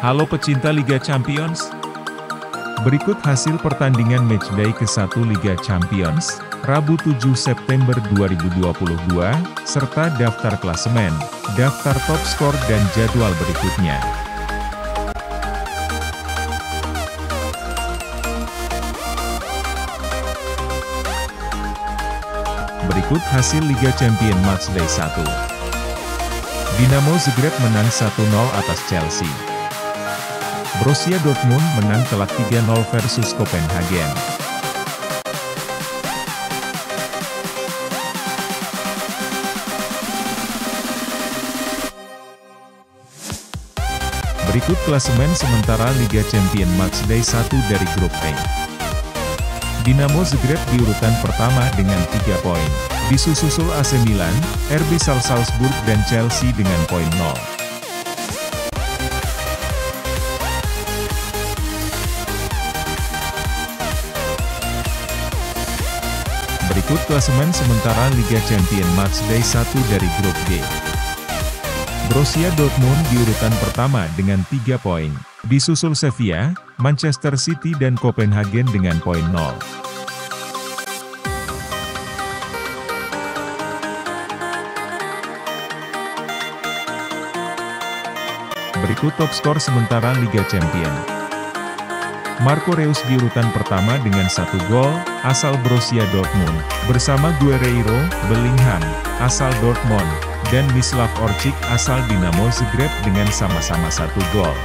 Halo pecinta Liga Champions. Berikut hasil pertandingan matchday ke-1 Liga Champions, Rabu 7 September 2022, serta daftar klasemen, daftar top skor dan jadwal berikutnya. Berikut hasil Liga Champion Matchday 1. Dinamo Zagreb menang 1-0 atas Chelsea. Borussia Dortmund menang telak 3-0 versus Copenhagen. Berikut klasemen sementara Liga Champion Matchday 1 dari grup A. Dinamo Zagreb di urutan pertama dengan 3 poin. Disusul AC Milan, RB Salzburg dan Chelsea dengan poin 0. Berikut klasemen sementara Liga Champion Matchday 1 dari grup G. Borussia Dortmund di urutan pertama dengan 3 poin, disusul Sevilla, Manchester City dan Copenhagen dengan poin 0. Berikut top skor sementara Liga Champion. Marco Reus di urutan pertama dengan satu gol, asal Borussia Dortmund, bersama Guerreiro, Bellingham, asal Dortmund, dan Mislav Orchik asal Dinamo Zagreb dengan sama-sama satu gol.